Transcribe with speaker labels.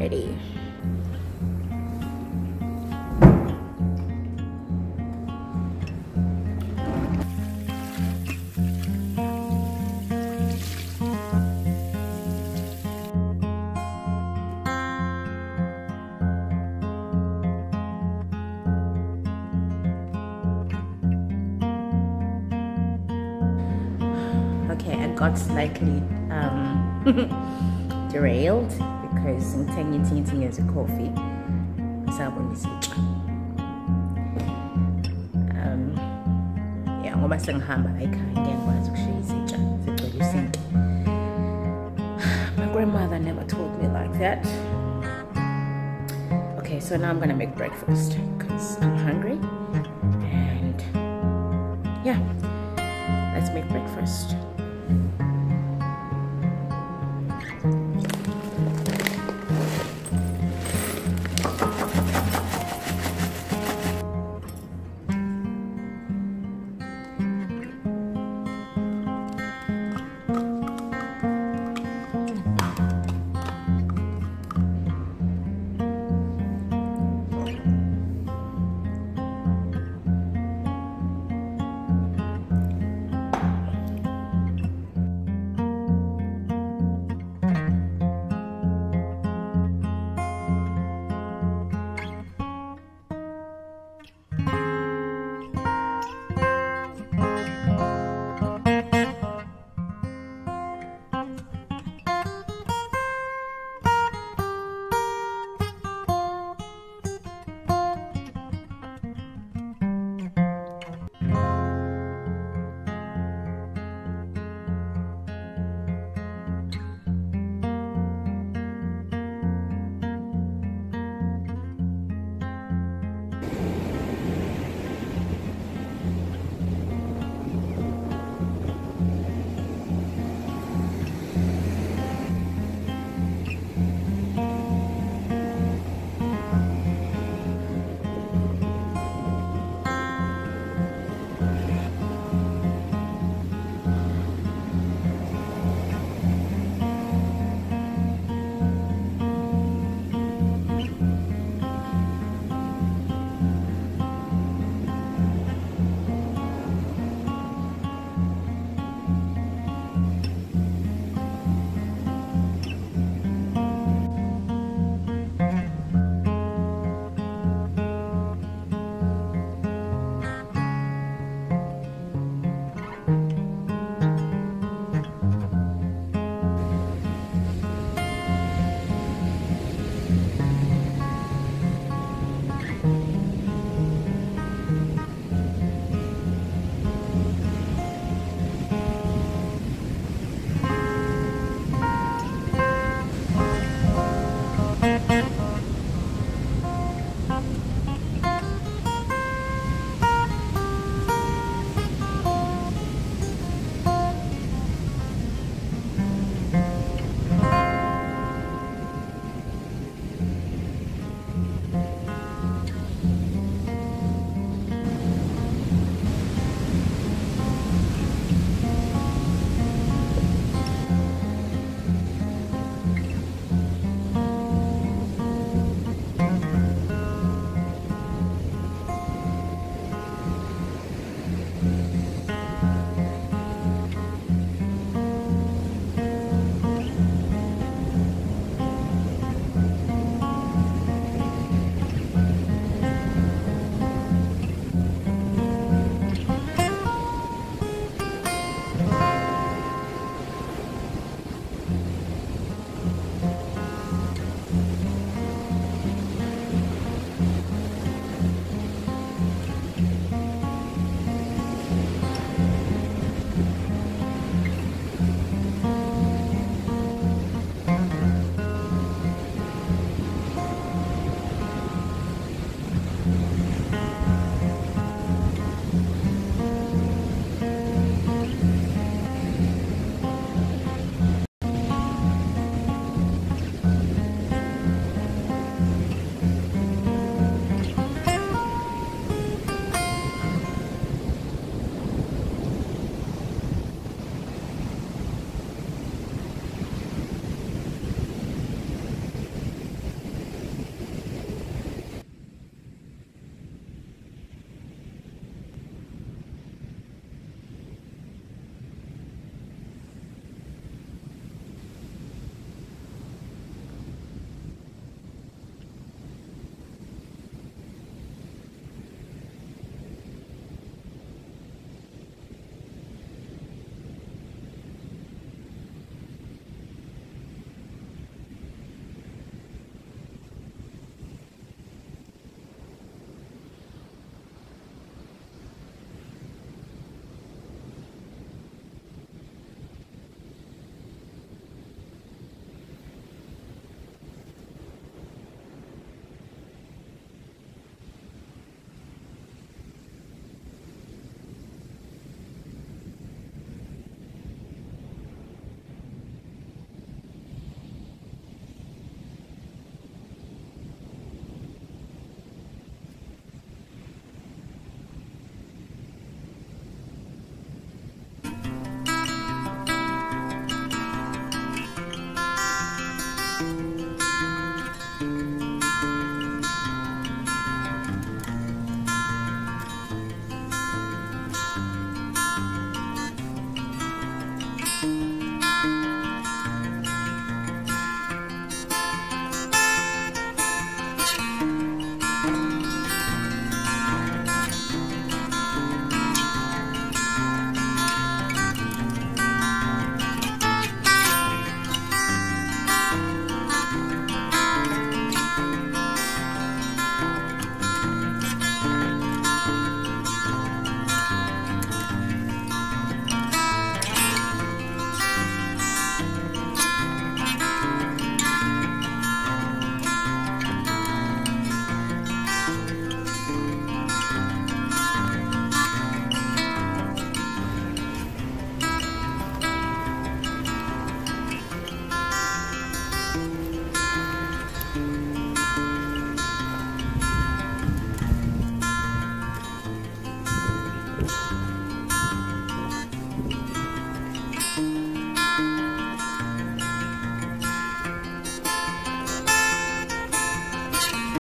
Speaker 1: ready. Okay, I got slightly um, derailed because I'm taking as a coffee. Sabon isitsha. Um, yeah, ngoba sengihamba ekhaya ngiyakwazi ukushiya izitsha zigcwele isinki. My grandmother never told me like that. Okay, so now I'm gonna make breakfast because I'm hungry. And yeah, let's make breakfast.